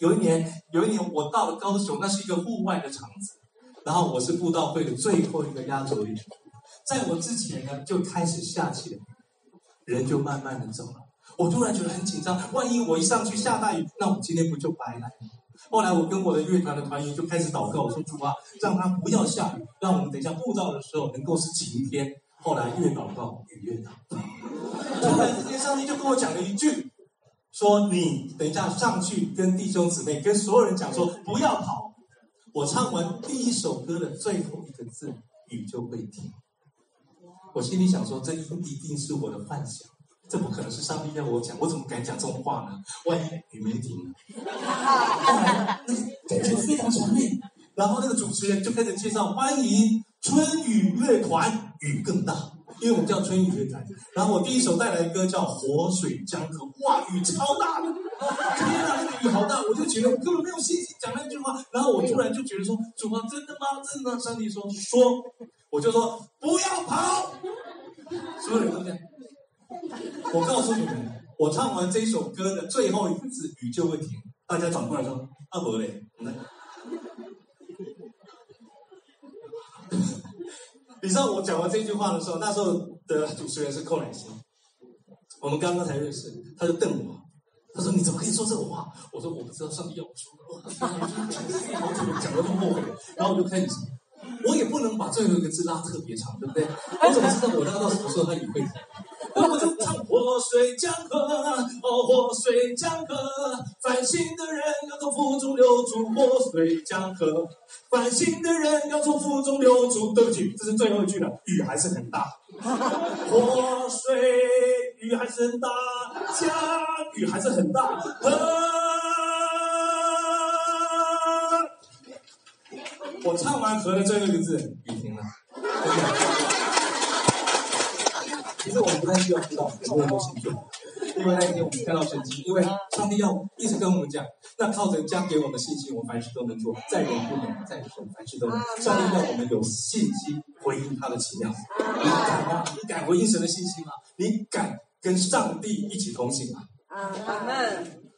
有一年，有一年我到了高雄，那是一个户外的场子，然后我是布道会的最后一个压轴演，在我之前呢就开始下起了雨，人就慢慢的走了。我突然觉得很紧张，万一我一上去下大雨，那我今天不就白来了？后来我跟我的乐团的团员就开始祷告，我说主啊，让他不要下雨，让我们等一下布道的时候能够是晴天。后来越祷告雨越大，突然之间上帝就跟我讲了一句，说你等一下上去跟弟兄姊妹跟所有人讲说不要跑，我唱完第一首歌的最后一个字，雨就会停。我心里想说，这一定是我的幻想。这不可能是上帝要我讲，我怎么敢讲这种话呢？万一雨没停呢？后来那个感觉非常强烈，然后那个主持人就开始介绍，欢迎春雨乐团，雨更大，因为我们叫春雨乐团。然后我第一首带来的歌叫《活水江河》，哇，雨超大的，天哪，那个雨好大，我就觉得我根本没有信心讲那句话。然后我突然就觉得说，主啊，真的吗？真的吗？上帝说说，我就说不要跑，所有人都这样。我告诉你们，我唱完这首歌的最后一个字，雨就会停。大家转过来说：“阿伯嘞，来。”你知道我讲完这句话的时候，那时候的主持人是寇乃馨，我们刚刚才认识，他就瞪我，他说：“你怎么可以说这种话？”我说：“我不知道上帝要我说的。”我怎么讲的这么后悔？然后我就开始，我也不能把最后一个字拉特别长，对不对？我怎么知道我拉到什么时候他也会停？我就唱活水江河，哦，活水江河，繁星的从腹中流出。活水江河，烦心的人要从腹中流出。对不起，这是最后一句了，雨还是很大。活水雨还是很大，江雨还是很大。河，我唱完河的最后一个字，雨停了。其实我们不太需要知道很多东西，因为那一天我们看到神迹，因为上帝要一直跟我们讲，那靠着将给我们信心，我们凡事都能做，再人不能，再神凡事都能。上帝要我们有信心回应他的奇妙，你敢吗？你敢回应神的信心吗？你敢跟上帝一起同行吗？阿门。